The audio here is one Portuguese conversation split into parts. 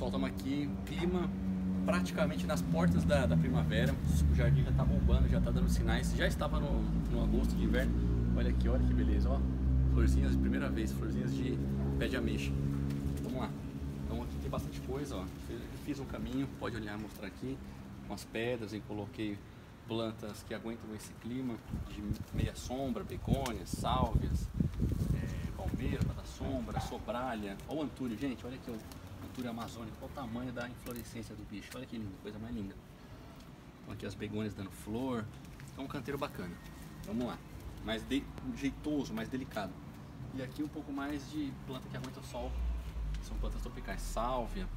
pessoal, estamos aqui, clima praticamente nas portas da, da primavera. O jardim já está bombando, já está dando sinais. Já estava no, no agosto de inverno. Olha aqui, olha que beleza, ó. Florzinhas de primeira vez, florzinhas de pé de ameixa. Vamos lá. Então aqui tem bastante coisa, ó. Fiz um caminho, pode olhar, mostrar aqui, com as pedras, e coloquei plantas que aguentam esse clima de meia sombra, begônias, sálvias, é, palmeira dar sombra, sobralha. Olha o antúrio, gente, olha aqui antúrio amazônico, olha o tamanho da inflorescência do bicho, olha que lindo, coisa mais linda. Então aqui as begônias dando flor, é um canteiro bacana. Vamos lá, mais de, jeitoso, mais delicado. E aqui um pouco mais de planta que aguenta o sol, são plantas tropicais, sálvia,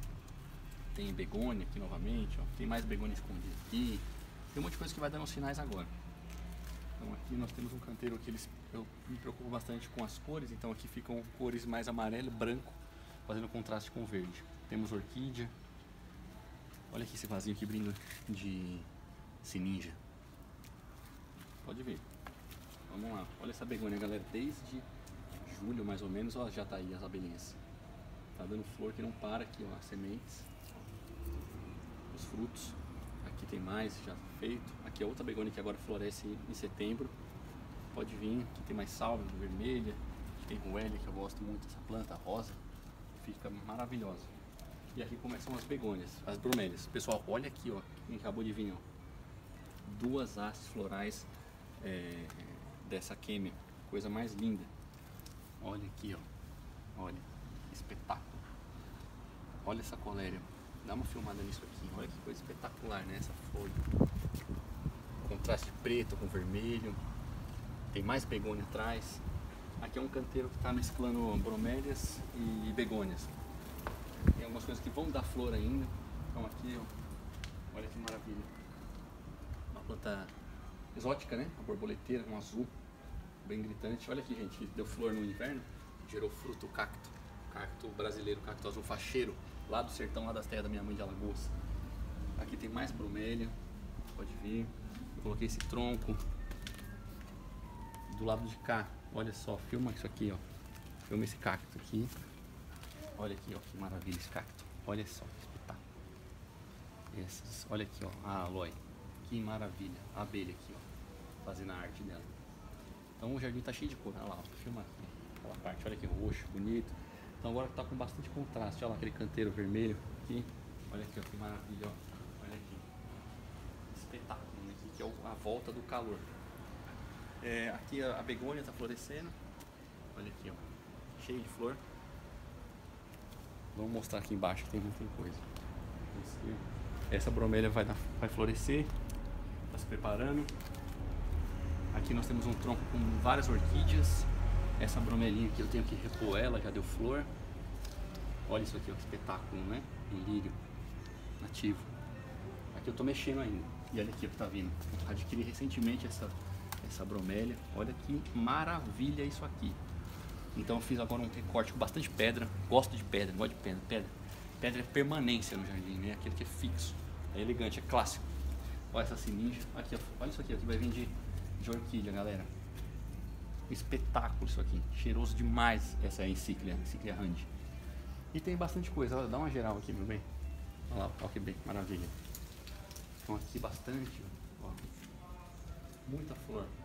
tem begônia aqui novamente, ó. tem mais begônia escondida aqui, tem um monte de coisa que vai dando sinais agora. Então aqui nós temos um canteiro que eles, eu me preocupo bastante com as cores, então aqui ficam cores mais amarelo e branco, fazendo contraste com o verde. Temos orquídea. Olha aqui esse vasinho que brinca de sininja. Pode ver. Vamos lá. Olha essa begônia, galera. Desde julho, mais ou menos, ó, já tá aí as abelhinhas. Tá dando flor que não para aqui, ó, as sementes. Os frutos. Aqui tem mais já feito. Aqui é outra begônia que agora floresce em setembro. Pode vir. Aqui tem mais salve vermelha. Aqui tem ruélia que eu gosto muito dessa planta, rosa. Fica maravilhosa. E aqui começam as begônias, as bromélias. Pessoal, olha aqui, ó. Quem acabou de vir, ó. Duas hastes florais é, dessa quêmia. Coisa mais linda. Olha aqui, ó. Olha, espetáculo. Olha essa coléria. Dá uma filmada nisso aqui. Olha que coisa espetacular, né? Essa folha. Contraste preto com vermelho. Tem mais begônia atrás. Aqui é um canteiro que está mesclando bromélias e begônias. Tem algumas coisas que vão dar flor ainda. Então aqui, ó, olha que maravilha. Uma planta exótica, né? Uma borboleteira, um azul, bem gritante. Olha aqui, gente, deu flor no inverno, gerou fruto, cacto. Cacto brasileiro, cacto azul facheiro lá do sertão, lá das terras da minha mãe de Alagoas. Aqui tem mais bromélia, pode vir. Eu coloquei esse tronco do lado de cá. Olha só, filma isso aqui, ó. Filma esse cacto aqui. Olha aqui, ó, que maravilha esse cacto. Olha só, que espetáculo. Essas, olha aqui, ó, a aloe. Que maravilha. A abelha aqui, ó, fazendo a arte dela. Então o jardim tá cheio de cor. Olha lá, ó, filma aqui. Aquela parte, olha que roxo, bonito. Então agora está com bastante contraste, olha lá aquele canteiro vermelho aqui. Olha aqui, ó, que maravilha, ó. Olha aqui. Espetáculo, né? Aqui que é a volta do calor. É, aqui a begônia está florescendo. Olha aqui, ó. Cheio de flor. Vamos mostrar aqui embaixo que tem muita coisa. Essa bromélia vai, vai florescer. Está se preparando. Aqui nós temos um tronco com várias orquídeas. Essa bromelinha aqui eu tenho que repor ela, já deu flor. Olha isso aqui, ó, que espetáculo, né? Um lírio nativo. Aqui eu tô mexendo ainda. E olha aqui o que tá vindo. Adquiri recentemente essa, essa bromélia. Olha que maravilha isso aqui. Então eu fiz agora um recorte com bastante pedra. Gosto de pedra, gosto de pedra. Pedra, pedra é permanência no jardim, né? Aquele que é fixo, é elegante, é clássico. Olha essa sininja. Aqui, olha isso aqui, aqui vai vir de, de orquídea, galera espetáculo isso aqui. Cheiroso demais essa é a encíclia, encíclia Hand. E tem bastante coisa. Dá uma geral aqui, meu bem. Olha lá, olha que bem, maravilha. Então aqui bastante, ó. Muita flor.